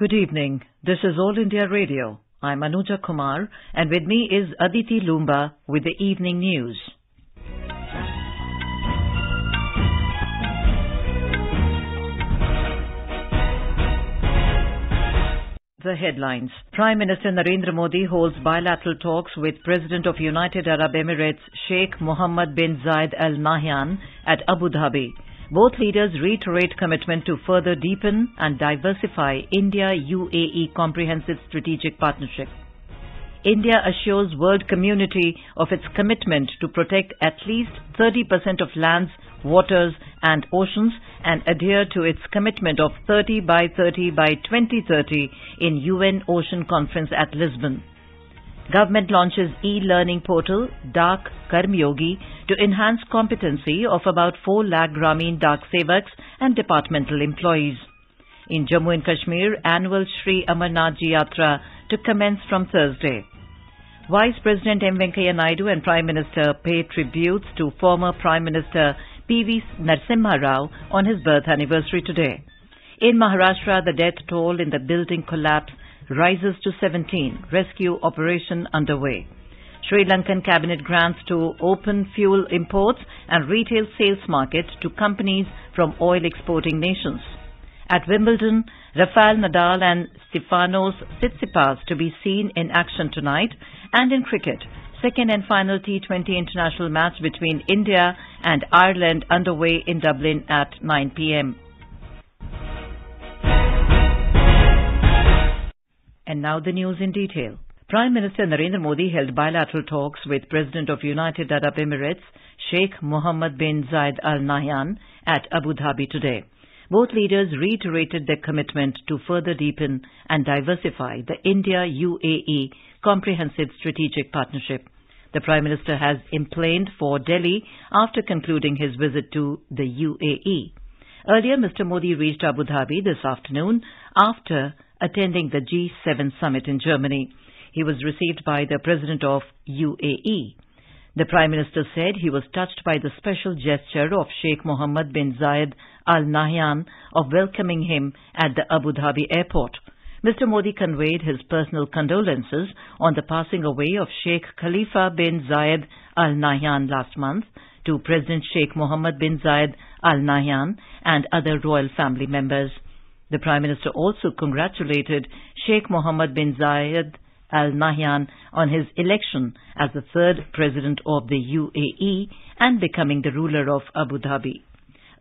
Good evening. This is All India Radio. I'm Anuja Kumar, and with me is Aditi Lumba with the evening news. The headlines. Prime Minister Narendra Modi holds bilateral talks with President of United Arab Emirates Sheikh Mohammed bin Zayed Al Nahyan at Abu Dhabi. Both leaders reiterate commitment to further deepen and diversify India-UAE comprehensive strategic partnership. India assures world community of its commitment to protect at least 30% of lands, waters and oceans and adhere to its commitment of 30 by 30 by 2030 in UN Ocean Conference at Lisbon. Government launches e-learning portal Dak Karmyogi to enhance competency of about 4 lakh Grameen Dak Sevaks and departmental employees. In Jammu and Kashmir, annual Sri Amarnath Ji Yatra to commence from Thursday. Vice President M. Venkaiah Naidu and Prime Minister pay tributes to former Prime Minister P.V. Narasimha Rao on his birth anniversary today. In Maharashtra, the death toll in the building collapse rises to 17. Rescue operation underway. Sri Lankan cabinet grants to open fuel imports and retail sales market to companies from oil exporting nations. At Wimbledon, Rafael Nadal and Stefanos Tsitsipas to be seen in action tonight and in cricket. Second and final T20 international match between India and Ireland underway in Dublin at 9 p.m. And now the news in detail. Prime Minister Narendra Modi held bilateral talks with President of United Arab Emirates Sheikh Mohammed bin Zayed Al Nahyan at Abu Dhabi today. Both leaders reiterated their commitment to further deepen and diversify the India-UAE comprehensive strategic partnership. The Prime Minister has emplaned for Delhi after concluding his visit to the UAE. Earlier, Mr. Modi reached Abu Dhabi this afternoon after attending the G7 summit in Germany. He was received by the President of UAE. The Prime Minister said he was touched by the special gesture of Sheikh Mohammed bin Zayed Al Nahyan of welcoming him at the Abu Dhabi airport. Mr. Modi conveyed his personal condolences on the passing away of Sheikh Khalifa bin Zayed Al Nahyan last month to President Sheikh Mohammed bin Zayed Al Nahyan and other royal family members. The Prime Minister also congratulated Sheikh Mohammed bin Zayed Al Nahyan on his election as the third president of the UAE and becoming the ruler of Abu Dhabi.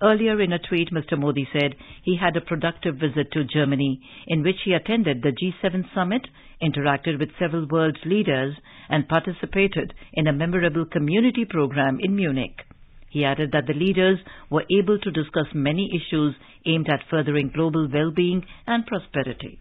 Earlier in a tweet, Mr. Modi said he had a productive visit to Germany in which he attended the G7 summit, interacted with several world leaders, and participated in a memorable community program in Munich. He added that the leaders were able to discuss many issues aimed at furthering global well-being and prosperity.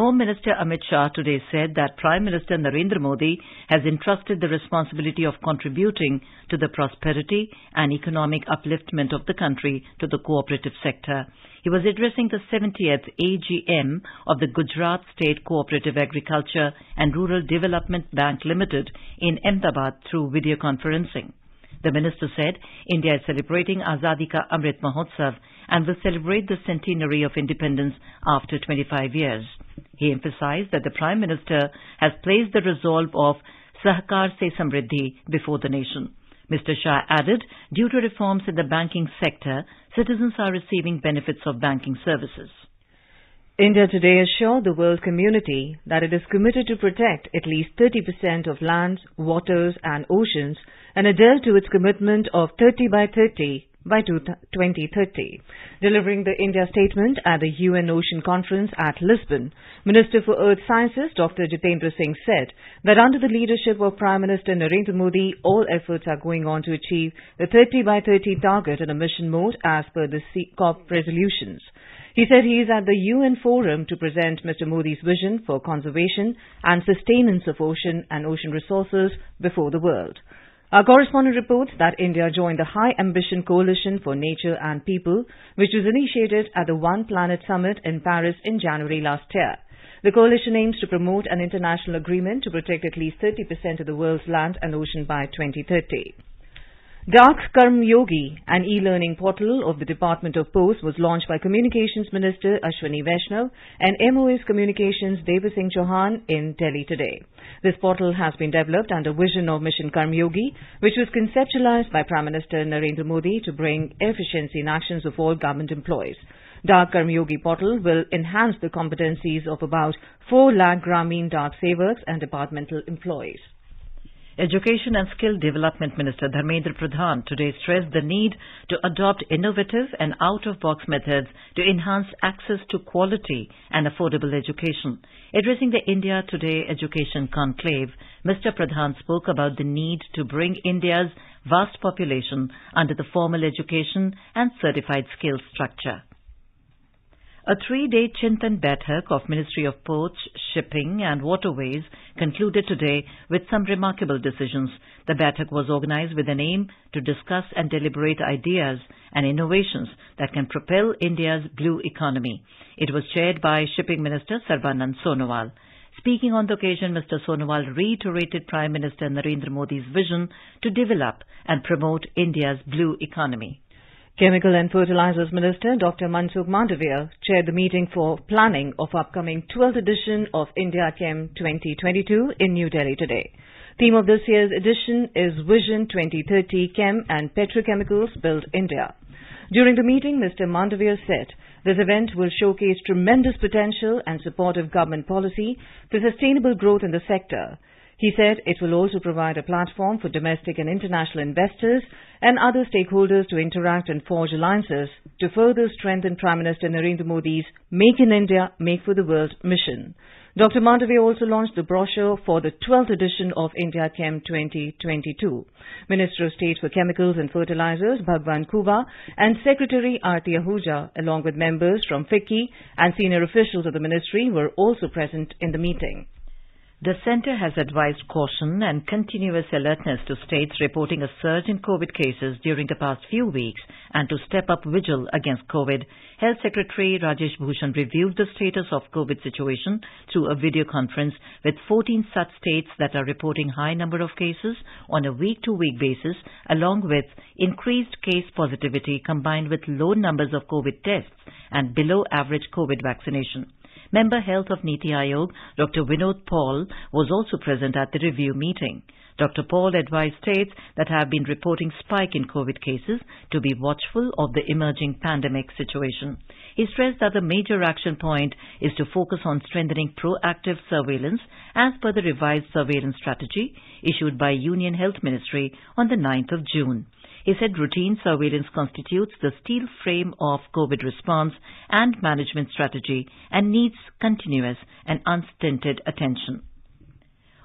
Home Minister Amit Shah today said that Prime Minister Narendra Modi has entrusted the responsibility of contributing to the prosperity and economic upliftment of the country to the cooperative sector. He was addressing the 70th AGM of the Gujarat State Cooperative Agriculture and Rural Development Bank Limited in Ahmedabad through video conferencing. The minister said India is celebrating Azadi Ka Amrit Mahotsav and will celebrate the centenary of independence after 25 years. He emphasized that the Prime Minister has placed the resolve of Sahkar Se Samriddhi before the nation. Mr. Shah added, due to reforms in the banking sector, citizens are receiving benefits of banking services. India today assured the world community that it is committed to protect at least 30% of lands, waters and oceans and adhere to its commitment of 30 by 30 by 2030. Delivering the India statement at the UN Ocean Conference at Lisbon, Minister for Earth Sciences Dr. Jitendra Singh said that under the leadership of Prime Minister Narendra Modi, all efforts are going on to achieve the 30 by 30 target in a mission mode as per the COP resolutions. He said he is at the UN forum to present Mr. Modi's vision for conservation and sustenance of ocean and ocean resources before the world. Our correspondent reports that India joined the High Ambition Coalition for Nature and People, which was initiated at the One Planet Summit in Paris in January last year. The coalition aims to promote an international agreement to protect at least 30% of the world's land and ocean by 2030. Dak Karm Yogi, an e-learning portal of the Department of Post, was launched by Communications Minister Ashwini Vaishnaw and MOS Communications Devusinh Chauhan in Delhi today. This portal has been developed under vision of Mission Karm Yogi, which was conceptualized by Prime Minister Narendra Modi to bring efficiency in actions of all government employees. Dak Karm Yogi portal will enhance the competencies of about 4 lakh Grameen Dak Sevaks and departmental employees. Education and Skill Development Minister Dharmendra Pradhan today stressed the need to adopt innovative and out-of-box methods to enhance access to quality and affordable education. Addressing the India Today Education Conclave, Mr. Pradhan spoke about the need to bring India's vast population under the formal education and certified skills structure. A three-day Chintan Baitak of Ministry of Ports, Shipping and Waterways concluded today with some remarkable decisions. The Baitak was organized with an aim to discuss and deliberate ideas and innovations that can propel India's blue economy. It was chaired by Shipping Minister Sarbanand Sonowal. Speaking on the occasion, Mr. Sonowal reiterated Prime Minister Narendra Modi's vision to develop and promote India's blue economy. Chemical and Fertilizers Minister Dr. Mansukh Mandaviya chaired the meeting for planning of upcoming 12th edition of India Chem 2022 in New Delhi today. Theme of this year's edition is Vision 2030 Chem and Petrochemicals Build India. During the meeting, Mr. Mandaviya said this event will showcase tremendous potential and supportive government policy for sustainable growth in the sector. He said it will also provide a platform for domestic and international investors and other stakeholders to interact and forge alliances to further strengthen Prime Minister Narendra Modi's Make in India, Make for the World mission. Dr. Mandaviya also launched the brochure for the 12th edition of India Chem 2022. Minister of State for Chemicals and Fertilizers Bhagwan Khuba and Secretary Aarti Ahuja along with members from FICCI and senior officials of the ministry were also present in the meeting. The centre has advised caution and continuous alertness to states reporting a surge in COVID cases during the past few weeks and to step up vigil against COVID. Health Secretary Rajesh Bhushan reviewed the status of COVID situation through a video conference with 14 such states that are reporting high number of cases on a week-to-week basis along with increased case positivity combined with low numbers of COVID tests and below average COVID vaccination. Member Health of Niti Aayog, Dr. Vinod Paul, was also present at the review meeting. Dr. Paul advised states that have been reporting spike in COVID cases to be watchful of the emerging pandemic situation. He stressed that the major action point is to focus on strengthening proactive surveillance as per the revised surveillance strategy issued by Union Health Ministry on the 9th of June. He said routine surveillance constitutes the steel frame of COVID response and management strategy and needs continuous and unstinted attention.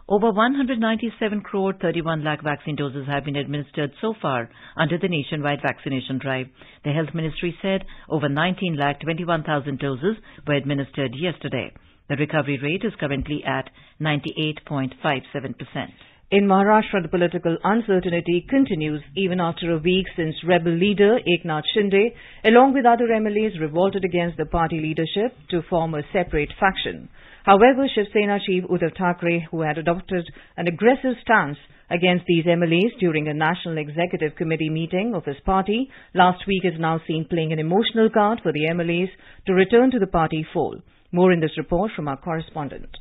Over 197 crore 31 lakh vaccine doses have been administered so far under the nationwide vaccination drive. The Health Ministry said over 19 lakh 21,000 doses were administered yesterday. The recovery rate is currently at 98.57%. In Maharashtra, the political uncertainty continues even after a week since rebel leader Eknath Shinde, along with other MLAs, revolted against the party leadership to form a separate faction. However, Shiv Sena chief Uddhav Thackeray, who had adopted an aggressive stance against these MLAs during a National Executive Committee meeting of his party last week, is now seen playing an emotional card for the MLAs to return to the party fold. More in this report from our correspondent.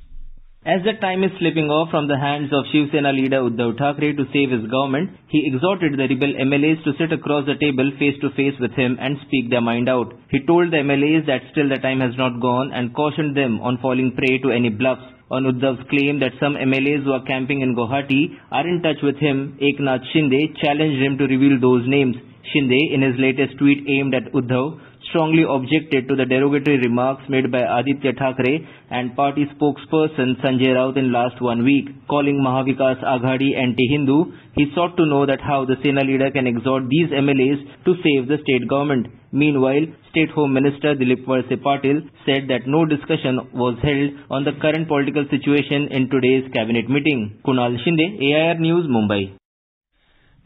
As the time is slipping off from the hands of Shiv Sena leader Uddhav Thackeray to save his government, he exhorted the rebel MLAs to sit across the table face to face with him and speak their mind out. He told the MLAs that still the time has not gone and cautioned them on falling prey to any bluffs. On Uddhav's claim that some MLAs who are camping in Guwahati are in touch with him, Eknath Shinde challenged him to reveal those names. Shinde, in his latest tweet aimed at Uddhav, strongly objected to the derogatory remarks made by Aditya Thackeray and party spokesperson Sanjay Raut in last one week. Calling Mahavikas Aghadi anti-Hindu, he sought to know that how the Sena leader can exhort these MLAs to save the state government. Meanwhile, State Home Minister Dilip Valse Patil said that no discussion was held on the current political situation in today's cabinet meeting. Kunal Shinde, AIR News, Mumbai.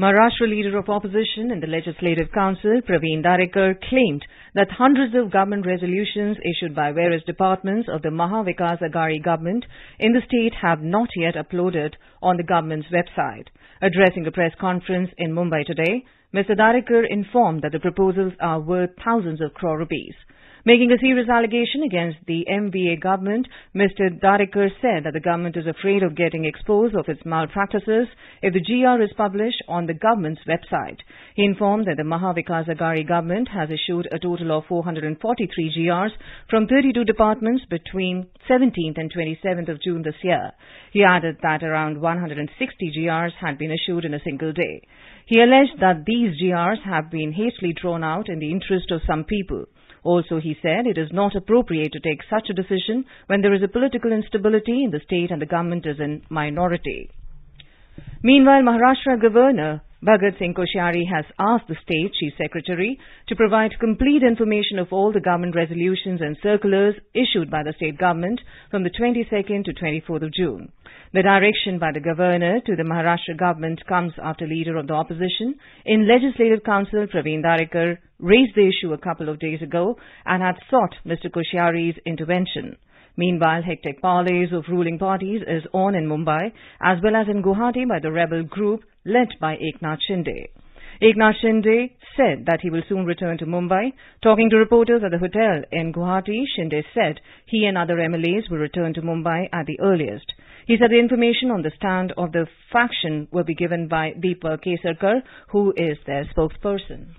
Maharashtra leader of opposition in the Legislative Council, Praveen Darekar, claimed that hundreds of government resolutions issued by various departments of the Maha Vikas Aghadi government in the state have not yet uploaded on the government's website. Addressing a press conference in Mumbai today, Mr. Darekar informed that the proposals are worth thousands of crore rupees. Making a serious allegation against the MVA government, Mr. Darekar said that the government is afraid of getting exposed of its malpractices if the GR is published on the government's website. He informed that the Maha Vikas Aghadi government has issued a total of 443 GRs from 32 departments between 17th and 27th of June this year. He added that around 160 GRs had been issued in a single day. He alleged that these GRs have been hastily drawn out in the interest of some people. Also, he said it is not appropriate to take such a decision when there is a political instability in the state and the government is in minority. Meanwhile, Maharashtra Governor Bhagat Singh Koshyari has asked the State Chief Secretary to provide complete information of all the government resolutions and circulars issued by the state government from the 22nd to 24th of June. The direction by the Governor to the Maharashtra government comes after Leader of the Opposition in Legislative Council Praveen Darekar raised the issue a couple of days ago and had sought Mr. Koshyari's intervention. Meanwhile, hectic parleys of ruling parties is on in Mumbai as well as in Guwahati by the rebel group led by Eknath Shinde. Eknath Shinde said that he will soon return to Mumbai. Talking to reporters at the hotel in Guwahati, Shinde said he and other MLAs will return to Mumbai at the earliest. He said the information on the stand of the faction will be given by Deepak Kesarkar, who is their spokesperson.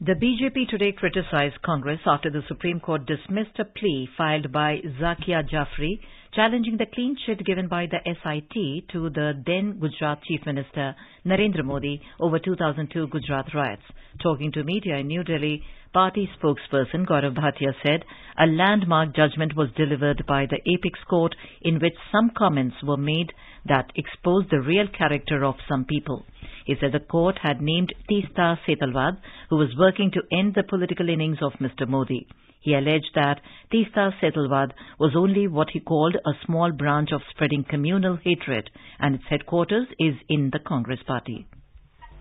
The BJP today criticized Congress after the Supreme Court dismissed a plea filed by Zakia Jafri challenging the clean chit given by the SIT to the then Gujarat Chief Minister Narendra Modi over 2002 Gujarat riots. Talking to media in New Delhi, party spokesperson Gaurav Bhatia said a landmark judgment was delivered by the apex court in which some comments were made that exposed the real character of some people is that the court had named Teesta Setalvad, who was working to end the political innings of Mr. Modi. He alleged that Teesta Setalvad was only what he called a small branch of spreading communal hatred, and its headquarters is in the Congress party.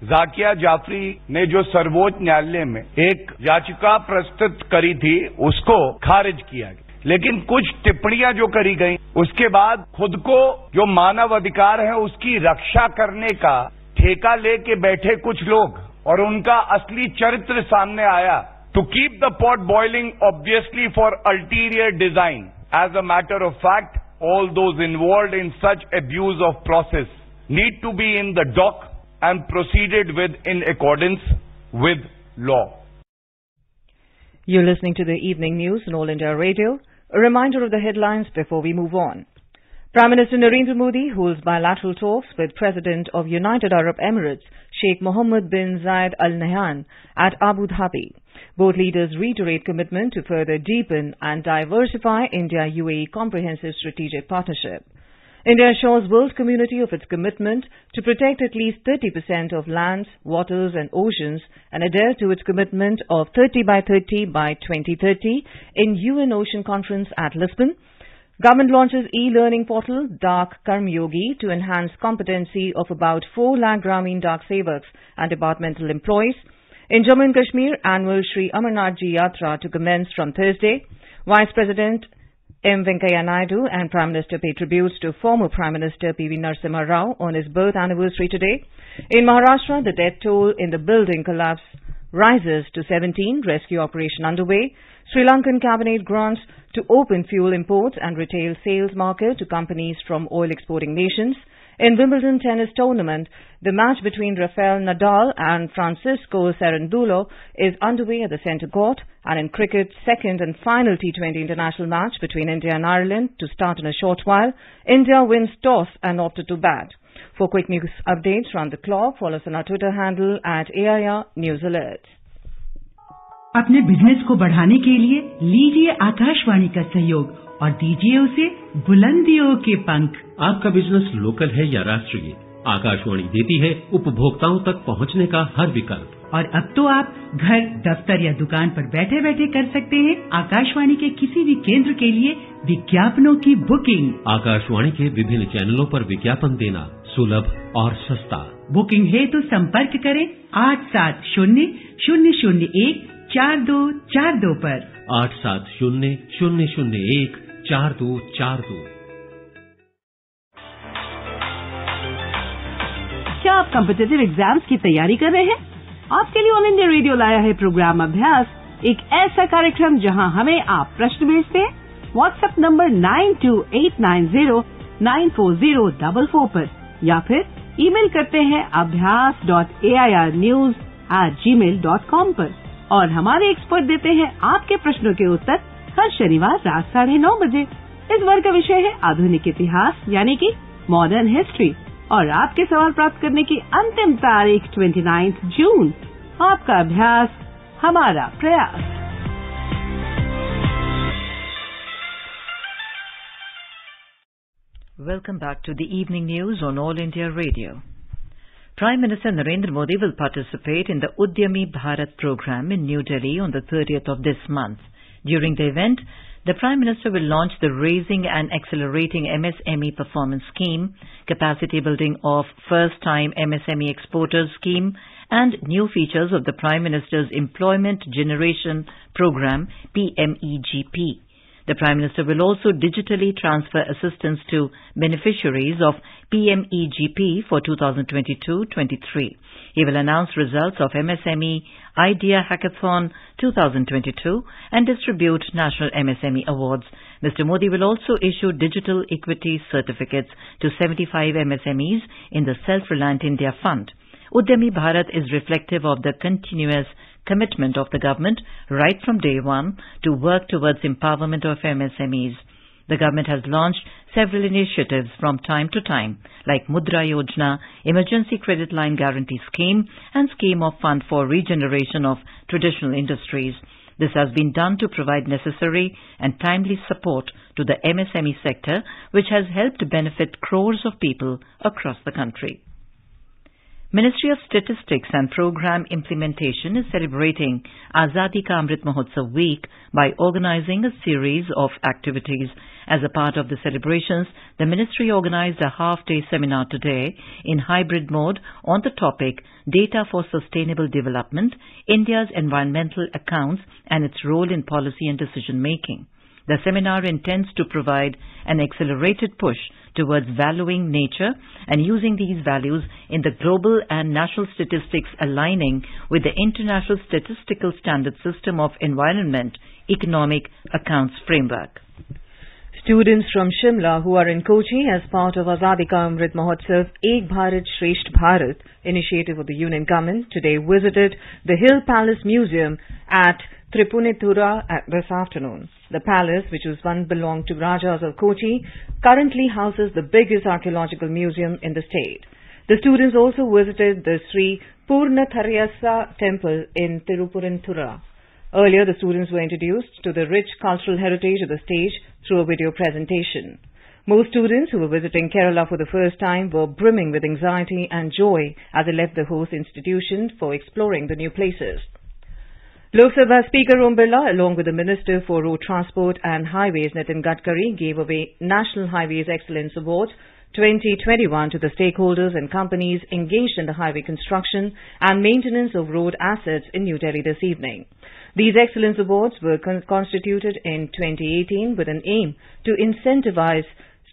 Zakia Jafri ने जो सर्वोच्च न्यायालय में एक याचिका प्रस्तुत करी थी उसको खारिज किया गया लेकिन कुछ टिप्पणियां जो करी गई उसके बाद खुद को जो मानव अधिकार है उसकी रक्षा करने का ठेका लेके बैठे कुछ लोग और उनका असली चरित्र सामने आया to keep the pot boiling obviously for ulterior design as a matter of fact all those involved in such abuse of process need to be in the dock and proceeded with in accordance with law. You're listening to the evening news on All India Radio. A reminder of the headlines before we move on. Prime Minister Narendra Modi holds bilateral talks with President of United Arab Emirates, Sheikh Mohammed bin Zayed Al Nahyan, at Abu Dhabi. Both leaders reiterate commitment to further deepen and diversify India-UAE comprehensive strategic partnership. India assures world community of its commitment to protect at least 30% of lands, waters and oceans and adhere to its commitment of 30 by 30 by 2030 in UN Ocean Conference at Lisbon. Government launches e-learning portal Dak Karmyogi to enhance competency of about 4 lakh Grameen Dak Sevaks and departmental employees. In Jammu and Kashmir, annual Sri Amarnath Ji Yatra to commence from Thursday. Vice President M. Venkaiah Naidu and Prime Minister pay tributes to former Prime Minister P.V. Narasimha Rao on his birth anniversary today. In Maharashtra, the death toll in the building collapse rises to 17. Rescue operation underway. Sri Lankan cabinet grants to open fuel imports and retail sales market to companies from oil exporting nations. In Wimbledon tennis tournament, the match between Rafael Nadal and Francisco Cerundolo is underway at the centre court. And in cricket, second and final T20 international match between India and Ireland to start in a short while. India wins toss and opted to bat. For quick news updates round the clock, follow us on our Twitter handle at AIR News Alerts. अपने business को बढ़ाने के लिए लीजिए आकाशवाणी का सहयोग और दीजिए उसे बुलंदियों के पंख। आपका बिज़नेस लोकल है या राष्ट्रीय? आकाशवाणी देती है उपभोक्ताओं तक पहुँचने का हर विकल्प। और अब तो आप घर दफ्तर या दुकान पर बैठे बैठे कर सकते हैं आकाशवाणी के किसी भी केंद्र के लिए विज्ञापनों की बुकिंग आकाशवाणी के विभिन्न चैनलों पर विज्ञापन देना सुलभ और सस्ता। बुकिंग है तो संपर्क करें आठ सात शून्य शून्य शून्य एक चार दो चार दो पर। आठ सात शून्य शून्य शून्य एक चार दो चार दो। क्या आप कम्पिटेटिव एग्ज़ाम्स की तैयारी कर रहे हैं? आपके लिए ऑल इंडिया रेडियो लाया है प्रोग्राम अभ्यास। एक ऐसा कार्यक्रम जहाँ हमें आप प्रश्न भेजते हैं। WhatsApp number nine two eight nine zero nine four zero double four पर। या फिर ईमेल करते हैं Abhyas dot A I R news at gmail dot com पर। और हमारे एक्सपर्ट देते हैं आपके प्रश्नों के उत्तर हर शनिवार रात साढ़े नौ बजे। इस वर्ग का विषय है आधुनिक इतिहास, यानी कि मॉडर्न हिस्ट्री और आपके सवाल प्राप्त करने की अंतिम तारीख 29 जून आपका अभ्यास, हमारा प्रयास। Welcome back to the evening news on All India Radio. Prime Minister Narendra Modi will participate in the Udyami Bharat program in New Delhi on the 30th of this month. During the event, the Prime Minister will launch the Raising and Accelerating MSME Performance Scheme, Capacity Building of First Time MSME Exporters Scheme, and new features of the Prime Minister's Employment Generation Program, PMEGP. The Prime Minister will also digitally transfer assistance to beneficiaries of PMEGP for 2022-23. He will announce results of MSME Idea Hackathon 2022 and distribute National MSME Awards. Mr. Modi will also issue digital equity certificates to 75 MSMEs in the Self-Reliant India Fund. Udyami Bharat is reflective of the continuous commitment of the government right from day one to work towards empowerment of MSMEs. The government has launched several initiatives from time to time, like Mudra Yojana, Emergency Credit Line Guarantee Scheme, and Scheme of Fund for Regeneration of Traditional Industries. This has been done to provide necessary and timely support to the MSME sector, which has helped benefit crores of people across the country. Ministry of Statistics and Program Implementation is celebrating Azadi Ka Amrit Mahotsav Week by organizing a series of activities. As a part of the celebrations, the ministry organized a half-day seminar today in hybrid mode on the topic Data for Sustainable Development, India's Environmental Accounts and its Role in Policy and Decision Making. The seminar intends to provide an accelerated push towards valuing nature and using these values in the global and national statistics aligning with the International Statistical Standard System of Environment Economic Accounts Framework. Students from Shimla who are in Kochi as part of Azadi Ka Amrit Mahotsav Ek Bharat Shresht Bharat initiative of the Union Government today visited the Hill Palace Museum at Tripunithura this afternoon. The palace, which was once belonged to Rajas of Kochi, currently houses the biggest archaeological museum in the state. The students also visited the Sri Poornathrayeesa temple in Tripunithura. Earlier, the students were introduced to the rich cultural heritage of the state through a video presentation. Most students who were visiting Kerala for the first time were brimming with anxiety and joy as they left the host institution for exploring the new places. Lok Sabha Speaker Om Birla, along with the Minister for Road Transport and Highways Nitin Gadkari, gave away National Highways Excellence Award 2021 to the stakeholders and companies engaged in the highway construction and maintenance of road assets in New Delhi this evening. These Excellence Awards were con constituted in 2018 with an aim to incentivize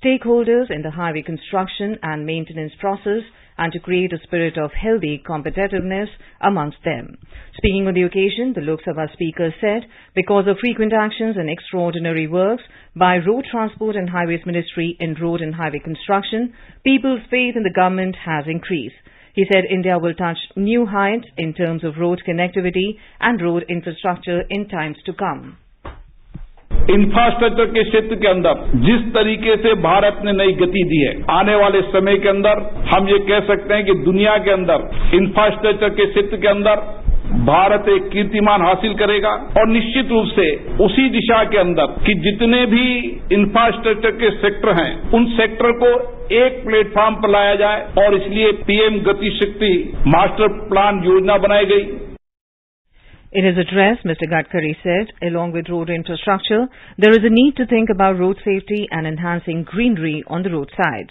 stakeholders in the highway construction and maintenance process and to create a spirit of healthy competitiveness amongst them. Speaking on the occasion, the Lok Sabha Speaker said, because of frequent actions and extraordinary works by Road Transport and Highways Ministry in road and highway construction, people's faith in the government has increased. He said India will touch new heights in terms of road connectivity and road infrastructure in times to come. Infrastructure के क्षेत्र के अंदर, जिस तरीके से भारत ने नई गति दी है, आने वाले समय के अंदर, हम ये कह सकते हैं कि दुनिया के अंदर इंफ्रास्ट्रक्चर के क्षेत्र के अंदर, भारत एक कीर्तिमान हासिल करेगा और निश्चित रूप से उसी दिशा के अंदर कि जितने भी इंफ्रास्ट्रक्चर के सेक्टर हैं, उन सेक्टर को एक प्लेटफॉर्म पर लाया जाए और इसलिए पीएम गति शक्ति मास्टर प्लान योजना बनाई गई। In his address, Mr. Gadkari said, along with road infrastructure, there is a need to think about road safety and enhancing greenery on the roadsides.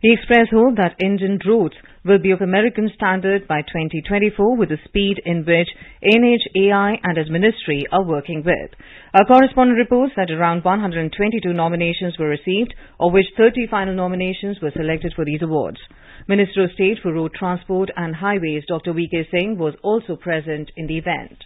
He expressed hope that Indian roads will be of American standard by 2024 with the speed in which NHAI and his ministry are working with. Our correspondent reports that around 122 nominations were received, of which 30 final nominations were selected for these awards. Minister of State for Road Transport and Highways Dr. V.K. Singh was also present in the event.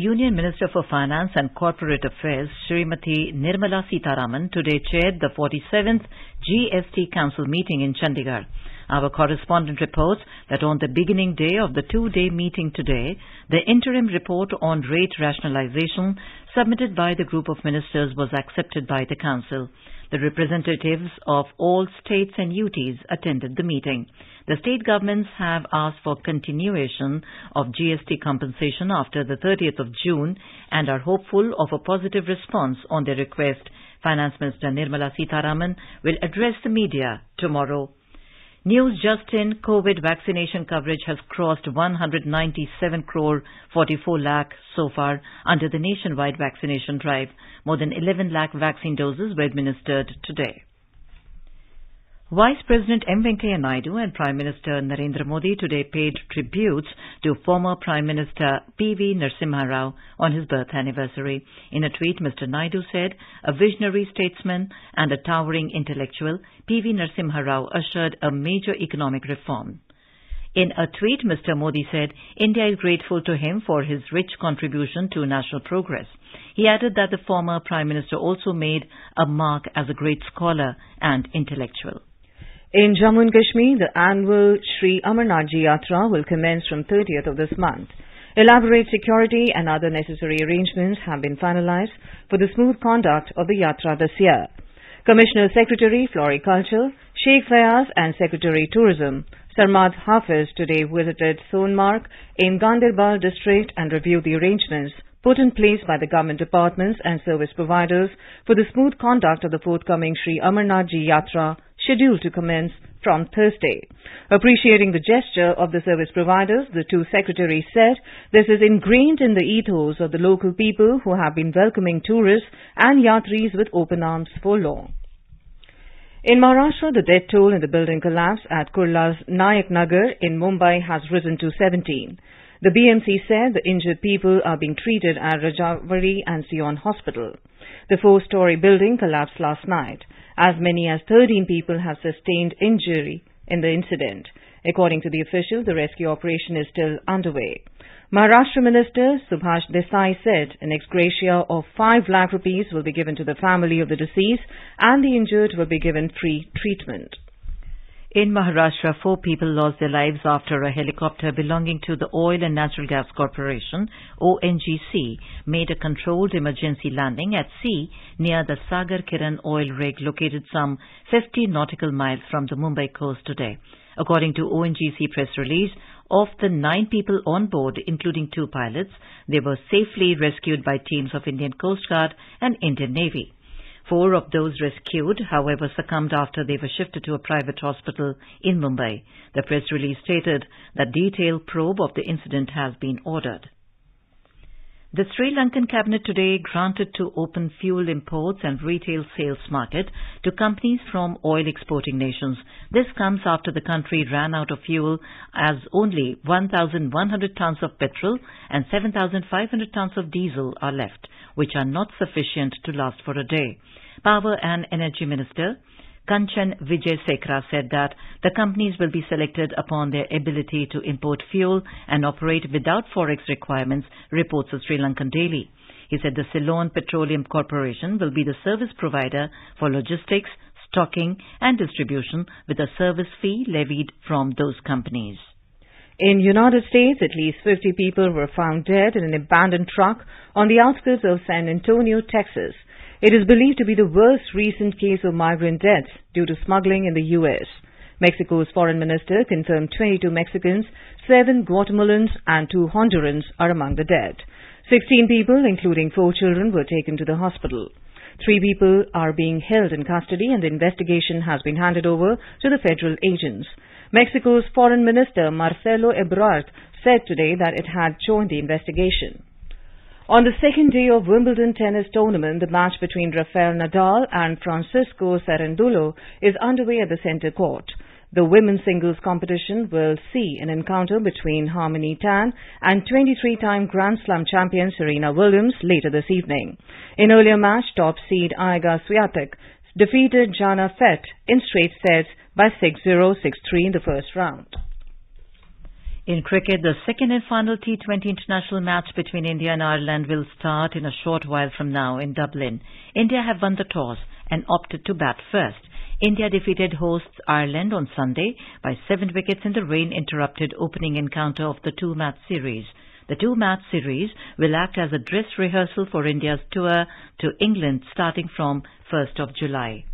Union Minister for Finance and Corporate Affairs, Srimati Nirmala Sitharaman, today chaired the 47th GST Council meeting in Chandigarh. Our correspondent reports that on the beginning day of the two-day meeting today, the interim report on rate rationalization submitted by the group of ministers was accepted by the Council. The representatives of all states and UTs attended the meeting. The state governments have asked for continuation of GST compensation after the 30th of June and are hopeful of a positive response on their request. Finance Minister Nirmala Sitharaman will address the media tomorrow. News just in, COVID vaccination coverage has crossed 197 crore 44 lakh so far under the nationwide vaccination drive. More than 11 lakh vaccine doses were administered today. Vice President M. Venkaiah Naidu and Prime Minister Narendra Modi today paid tributes to former Prime Minister P.V. Narasimha Rao on his birth anniversary. In a tweet, Mr. Naidu said, a visionary statesman and a towering intellectual, P.V. Narasimha Rao ushered a major economic reform. In a tweet, Mr. Modi said, India is grateful to him for his rich contribution to national progress. He added that the former Prime Minister also made a mark as a great scholar and intellectual. In Jammu and Kashmir, the annual Sri Amarnath Yatra will commence from 30th of this month. Elaborate security and other necessary arrangements have been finalized for the smooth conduct of the Yatra this year. Commissioner Secretary Floriculture, Sheikh Fayaz and Secretary Tourism, Sarmad Hafiz today visited Sonmarg in Ganderbal district and reviewed the arrangements put in place by the government departments and service providers for the smooth conduct of the forthcoming Sri Amarnath Yatra scheduled to commence from Thursday. Appreciating the gesture of the service providers, the two secretaries said this is ingrained in the ethos of the local people who have been welcoming tourists and yatris with open arms for long. In Maharashtra, the death toll in the building collapse at Kurla's Nayak Nagar in Mumbai has risen to 17. The BMC said the injured people are being treated at Rajawadi and Sion Hospital. The four-story building collapsed last night. As many as 13 people have sustained injury in the incident. According to the official, the rescue operation is still underway. Maharashtra Minister Subhash Desai said an ex gratia of 5 lakh rupees will be given to the family of the deceased and the injured will be given free treatment. In Maharashtra, four people lost their lives after a helicopter belonging to the Oil and Natural Gas Corporation, ONGC, made a controlled emergency landing at sea near the Sagar Kiran oil rig located some 50 nautical miles from the Mumbai coast today. According to ONGC press release, of the nine people on board, including two pilots, they were safely rescued by teams of Indian Coast Guard and Indian Navy. Four of those rescued, however, succumbed after they were shifted to a private hospital in Mumbai. The press release stated that detailed probe of the incident has been ordered. The Sri Lankan cabinet today granted to open fuel imports and retail sales market to companies from oil exporting nations. This comes after the country ran out of fuel as only 1,100 tons of petrol and 7,500 tons of diesel are left, which are not sufficient to last for a day. Power and Energy Minister Kanchan Wijesekera said that the companies will be selected upon their ability to import fuel and operate without forex requirements, reports the Sri Lankan Daily. He said the Ceylon Petroleum Corporation will be the service provider for logistics, stocking and distribution with a service fee levied from those companies. In United States, at least 50 people were found dead in an abandoned truck on the outskirts of San Antonio, Texas. It is believed to be the worst recent case of migrant deaths due to smuggling in the U.S. Mexico's foreign minister confirmed 22 Mexicans, 7 Guatemalans and 2 Hondurans are among the dead. 16 people, including 4 children, were taken to the hospital. Three people are being held in custody and the investigation has been handed over to the federal agents. Mexico's foreign minister Marcelo Ebrard said today that it had joined the investigation. On the second day of Wimbledon tennis tournament, the match between Rafael Nadal and Francisco Cerundolo is underway at the centre court. The women's singles competition will see an encounter between Harmony Tan and 23-time Grand Slam champion Serena Williams later this evening. In earlier match, top seed Iga Swiatek defeated Jana Fett in straight sets by 6-0, 6-3 in the first round. In cricket, the second and final T20 international match between India and Ireland will start in a short while from now in Dublin. India have won the toss and opted to bat first. India defeated hosts Ireland on Sunday by seven wickets in the rain-interrupted opening encounter of the two-match series. The two-match series will act as a dress rehearsal for India's tour to England starting from 1st of July.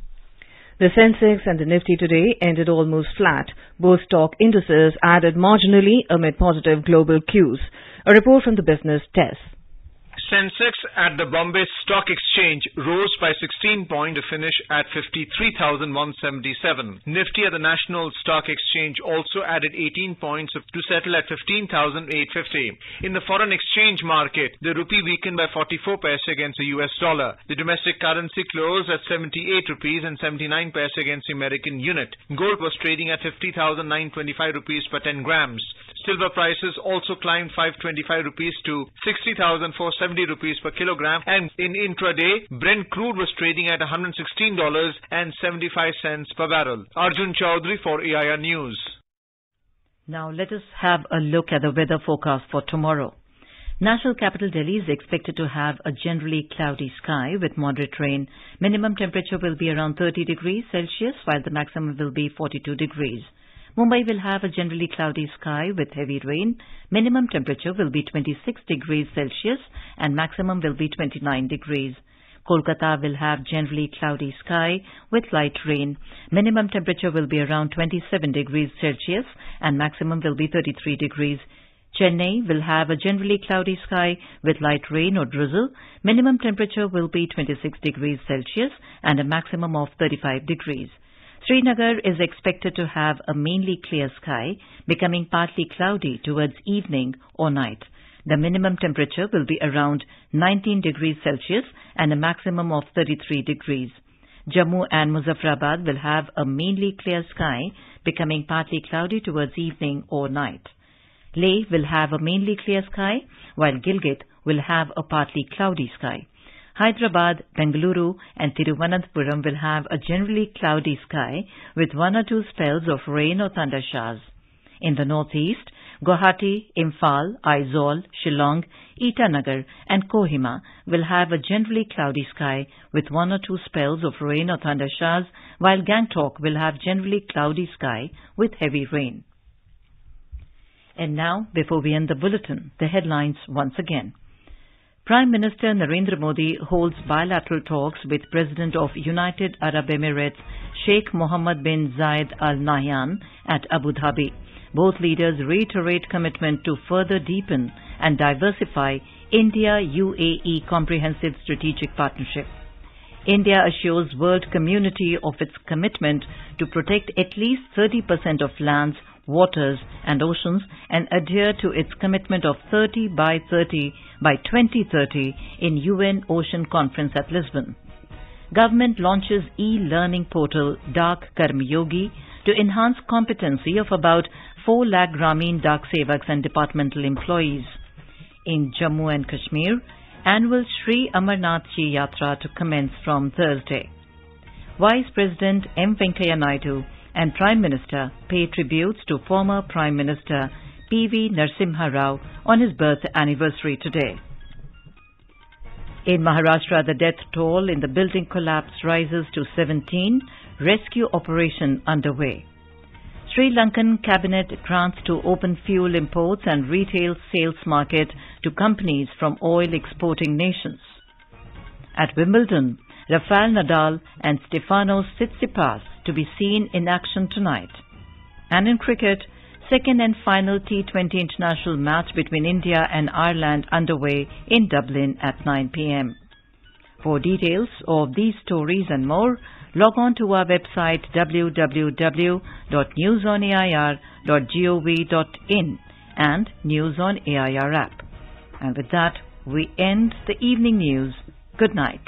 The Sensex and the Nifty today ended almost flat. Both stock indices added marginally amid positive global cues. A report from the business desk. Sensex at the Bombay Stock Exchange rose by 16 points to finish at 53,177. Nifty at the National Stock Exchange also added 18 points to settle at 15,850. In the foreign exchange market, the rupee weakened by 44 paise against the US dollar. The domestic currency closed at 78 rupees and 79 paise against the American unit. Gold was trading at 50,925 rupees per 10 grams. Silver prices also climbed 525 rupees to 60,470 rupees per kilogram and in intraday Brent crude was trading at $116.75 per barrel. Arjun Chaudhary for AIR News. Now let us have a look at the weather forecast for tomorrow. National capital Delhi is expected to have a generally cloudy sky with moderate rain. Minimum temperature will be around 30 degrees Celsius while the maximum will be 42 degrees. Mumbai will have a generally cloudy sky with heavy rain. Minimum temperature will be 26 degrees Celsius and maximum will be 29 degrees. Kolkata will have generally cloudy sky with light rain. Minimum temperature will be around 27 degrees Celsius and maximum will be 33 degrees. Chennai will have a generally cloudy sky with light rain or drizzle. Minimum temperature will be 26 degrees Celsius and a maximum of 35 degrees. Srinagar is expected to have a mainly clear sky, becoming partly cloudy towards evening or night. The minimum temperature will be around 19 degrees Celsius and a maximum of 33 degrees. Jammu and Muzaffarabad will have a mainly clear sky, becoming partly cloudy towards evening or night. Leh will have a mainly clear sky, while Gilgit will have a partly cloudy sky. Hyderabad, Bengaluru and Tiruvananthapuram will have a generally cloudy sky with one or two spells of rain or thunder showers. In the northeast, Guwahati, Imphal, Aizawl, Shillong, Itanagar and Kohima will have a generally cloudy sky with one or two spells of rain or thunder showers, while Gangtok will have generally cloudy sky with heavy rain. And now, before we end the bulletin, the headlines once again. Prime Minister Narendra Modi holds bilateral talks with President of United Arab Emirates Sheikh Mohammed bin Zayed Al Nahyan at Abu Dhabi. Both leaders reiterate commitment to further deepen and diversify India-UAE comprehensive strategic partnership. India assures world community of its commitment to protect at least 30% of lands waters and oceans and adhere to its commitment of 30 by 30 by 2030 in UN Ocean Conference at Lisbon. Government launches e-learning portal Dak Karmyogi to enhance competency of about 4 lakh Grameen Dak Sevaks and departmental employees. In Jammu and Kashmir, annual Sri Amarnath Ji Yatra to commence from Thursday. Vice President M. Venkaiah Naidu and Prime Minister pay tributes to former Prime Minister P.V. Narasimha Rao on his birth anniversary today. In Maharashtra, the death toll in the building collapse rises to 17, rescue operation underway. Sri Lankan cabinet grants to open fuel imports and retail sales market to companies from oil exporting nations. At Wimbledon, Rafael Nadal and Stefanos Tsitsipas to be seen in action tonight. And in cricket, second and final T20 international match between India and Ireland underway in Dublin at 9 p.m. For details of these stories and more, log on to our website www.newsonair.gov.in and News on AIR app. And with that, we end the evening news. Good night.